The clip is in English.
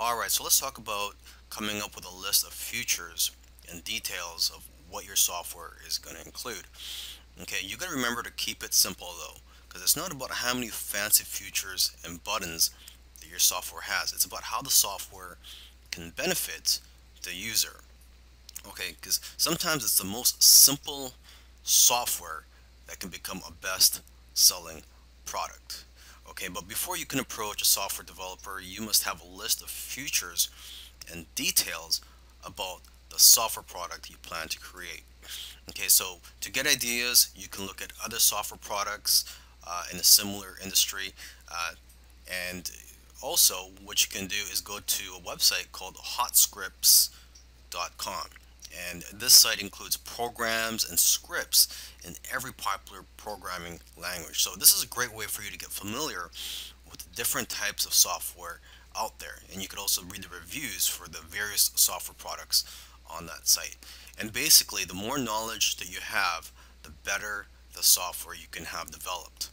Alright, so let's talk about coming up with a list of features and details of what your software is going to include. Okay, you got to remember to keep it simple though, because it's not about how many fancy features and buttons that your software has. It's about how the software can benefit the user. Okay, because sometimes it's the most simple software that can become a best selling product. Okay, but before you can approach a software developer, you must have a list of features and details about the software product you plan to create. Okay, so to get ideas, you can look at other software products uh, in a similar industry. Uh, and also, what you can do is go to a website called hotscripts.com. And this site includes programs and scripts in every popular programming language. So this is a great way for you to get familiar with different types of software out there. And you could also read the reviews for the various software products on that site. And basically, the more knowledge that you have, the better the software you can have developed.